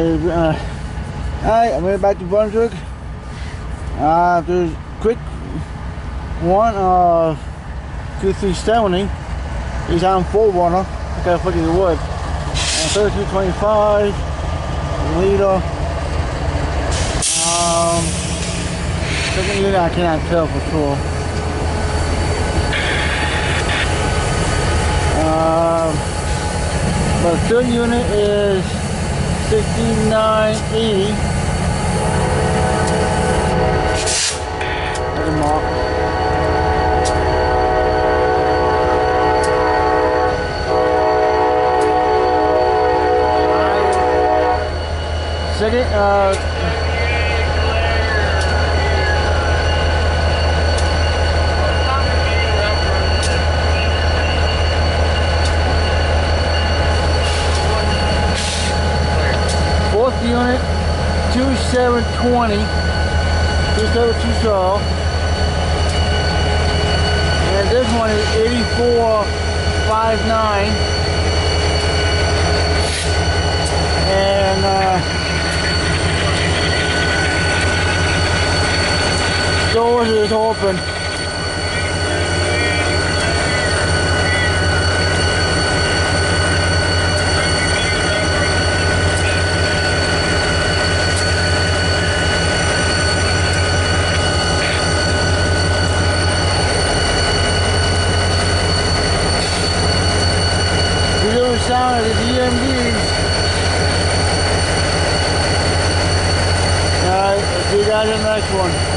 uh, Alright, I'm it back to Brunswick. Uh, there's quick one, uh, Q370. He's on full runner. I gotta figure the wood. And 3225, leader. Um, second unit I cannot tell for sure. Um, but third unit is 6980. There's. Second, uh, fourth unit, 2720, 2720. And this one is 8459. And, uh, doors is open. You know the sound of the EMDs. Alright, see you guys in the next one.